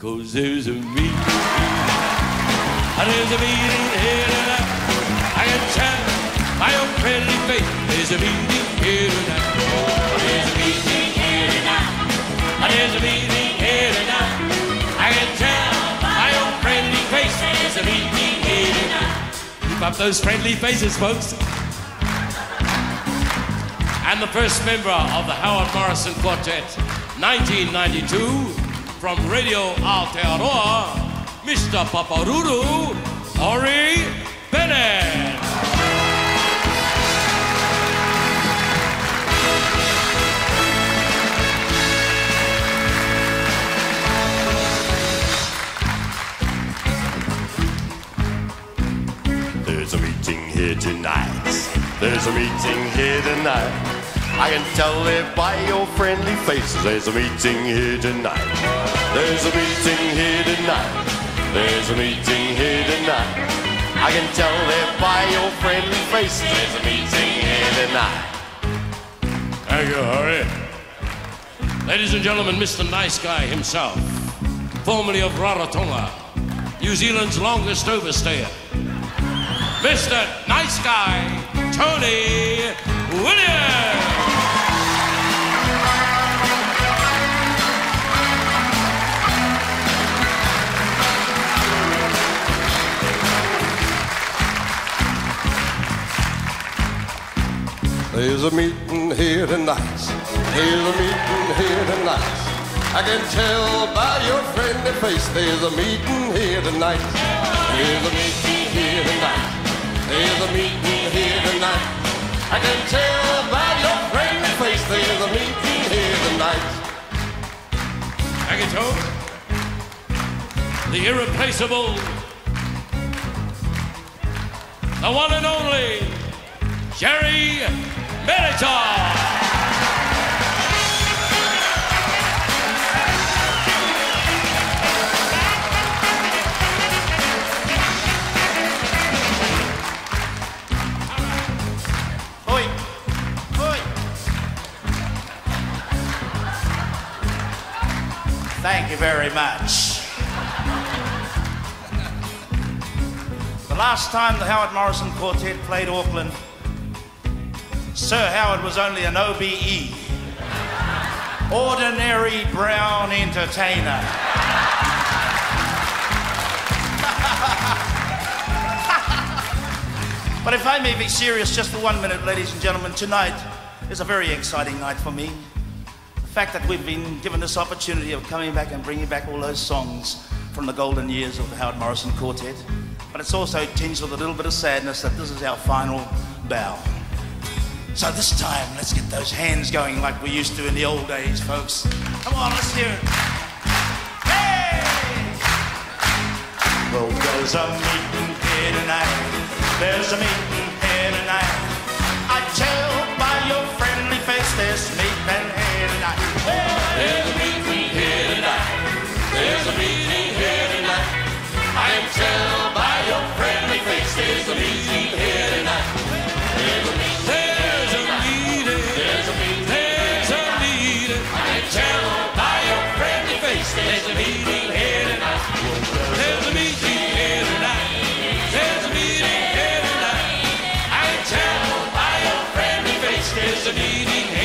Cause there's a meeting. There's a meeting here tonight. I can tell by your friendly face. There's a meeting here tonight. There's a meeting here tonight. There's a meeting here tonight. I can tell by your friendly face. There's a meeting here tonight. Keep up those friendly faces, folks. And the first member of the Howard Morrison Quartet, 1992, from Radio Aotearoa, Mr. Paparuru, Ori Bennett. There's a meeting here tonight. There's a meeting here tonight. I can tell it by your friendly faces. There's a meeting here tonight. There's a meeting here tonight. There's a meeting here tonight. I can tell it by your friendly faces. There's a meeting here tonight. Thank you, Harry. Eh? Ladies and gentlemen, Mr. Nice Guy himself, formerly of Rarotonga, New Zealand's longest overstayer, Mr. Nice Guy, Tony There's a meeting here tonight. There's a meeting here tonight. I can tell by your friendly face. There's a meeting here tonight. There's a meeting here tonight. There's a meeting here tonight. I can tell by your friendly face. There's a meeting here tonight. Thank you, Tony. The irreplaceable, the one and only, Gerry Oi! Thank you very much. The last time the Howard Morrison Quartet played Auckland, Sir Howard was only an OBE. Ordinary Brown Entertainer. But if I may be serious just for one minute, ladies and gentlemen, tonight is a very exciting night for me. The fact that we've been given this opportunity of coming back and bringing back all those songs from the golden years of the Howard Morrison Quartet. But it's also tinged with a little bit of sadness that this is our final bow. So this time, let's get those hands going like we used to in the old days, folks. Come on, let's hear it. Hey! Well, there's a meeting here tonight. There's a meeting There's an eating